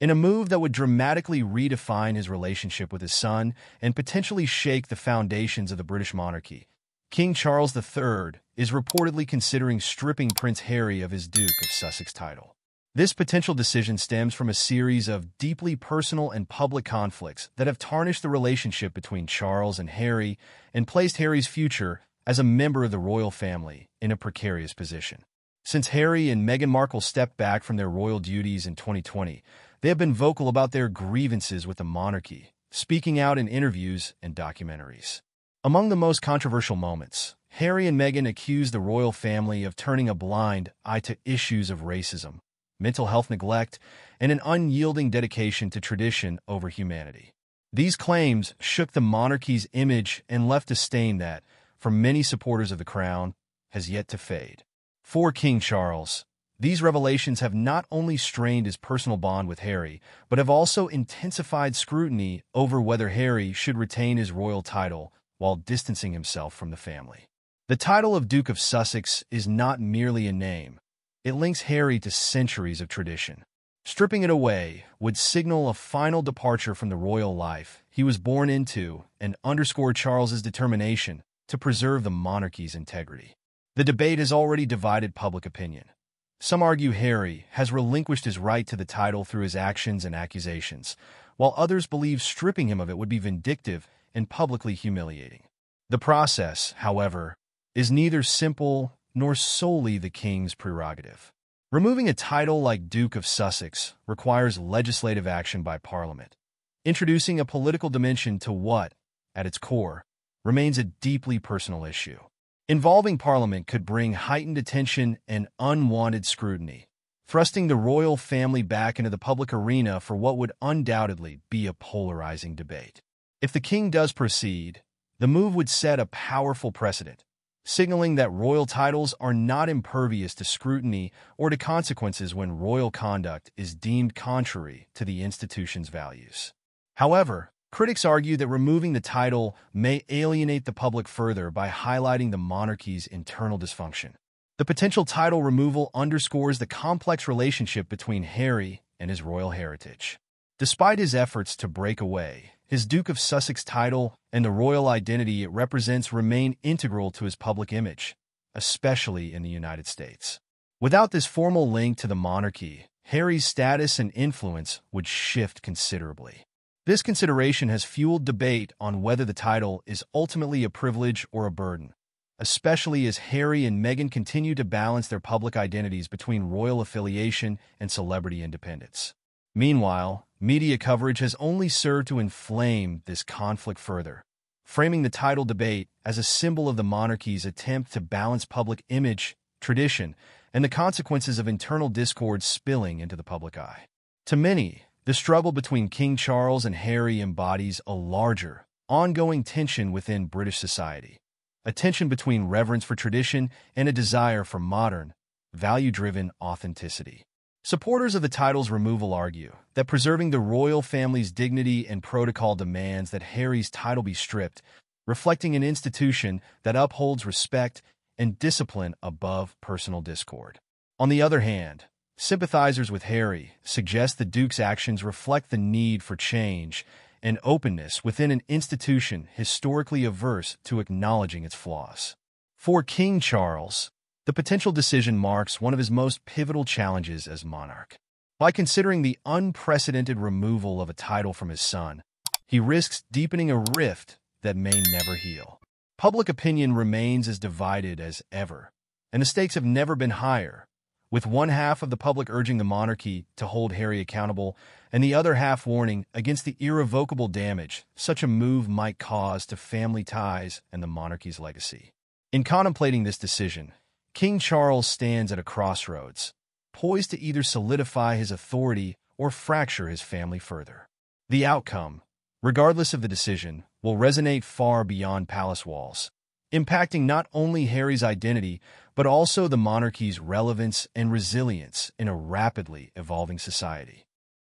in a move that would dramatically redefine his relationship with his son and potentially shake the foundations of the British monarchy. King Charles III is reportedly considering stripping Prince Harry of his Duke of Sussex title. This potential decision stems from a series of deeply personal and public conflicts that have tarnished the relationship between Charles and Harry and placed Harry's future as a member of the royal family in a precarious position. Since Harry and Meghan Markle stepped back from their royal duties in 2020, they have been vocal about their grievances with the monarchy, speaking out in interviews and documentaries. Among the most controversial moments, Harry and Meghan accused the royal family of turning a blind eye to issues of racism, mental health neglect, and an unyielding dedication to tradition over humanity. These claims shook the monarchy's image and left a stain that, for many supporters of the crown, has yet to fade. For King Charles, these revelations have not only strained his personal bond with Harry, but have also intensified scrutiny over whether Harry should retain his royal title while distancing himself from the family. The title of Duke of Sussex is not merely a name, it links Harry to centuries of tradition. Stripping it away would signal a final departure from the royal life he was born into and underscore Charles's determination to preserve the monarchy's integrity. The debate has already divided public opinion. Some argue Harry has relinquished his right to the title through his actions and accusations, while others believe stripping him of it would be vindictive and publicly humiliating. The process, however, is neither simple nor solely the king's prerogative. Removing a title like Duke of Sussex requires legislative action by Parliament, introducing a political dimension to what, at its core, remains a deeply personal issue. Involving Parliament could bring heightened attention and unwanted scrutiny, thrusting the royal family back into the public arena for what would undoubtedly be a polarizing debate. If the king does proceed, the move would set a powerful precedent, signaling that royal titles are not impervious to scrutiny or to consequences when royal conduct is deemed contrary to the institution's values. However, critics argue that removing the title may alienate the public further by highlighting the monarchy's internal dysfunction. The potential title removal underscores the complex relationship between Harry and his royal heritage. Despite his efforts to break away, his Duke of Sussex title and the royal identity it represents remain integral to his public image, especially in the United States. Without this formal link to the monarchy, Harry's status and influence would shift considerably. This consideration has fueled debate on whether the title is ultimately a privilege or a burden, especially as Harry and Meghan continue to balance their public identities between royal affiliation and celebrity independence. Meanwhile, media coverage has only served to inflame this conflict further, framing the title debate as a symbol of the monarchy's attempt to balance public image, tradition, and the consequences of internal discord spilling into the public eye. To many, the struggle between King Charles and Harry embodies a larger, ongoing tension within British society, a tension between reverence for tradition and a desire for modern, value-driven authenticity. Supporters of the title's removal argue that preserving the royal family's dignity and protocol demands that Harry's title be stripped, reflecting an institution that upholds respect and discipline above personal discord. On the other hand, sympathizers with Harry suggest the Duke's actions reflect the need for change and openness within an institution historically averse to acknowledging its flaws. For King Charles, the potential decision marks one of his most pivotal challenges as monarch. By considering the unprecedented removal of a title from his son, he risks deepening a rift that may never heal. Public opinion remains as divided as ever, and the stakes have never been higher, with one half of the public urging the monarchy to hold Harry accountable and the other half warning against the irrevocable damage such a move might cause to family ties and the monarchy's legacy. In contemplating this decision, King Charles stands at a crossroads, poised to either solidify his authority or fracture his family further. The outcome, regardless of the decision, will resonate far beyond palace walls, impacting not only Harry's identity, but also the monarchy's relevance and resilience in a rapidly evolving society.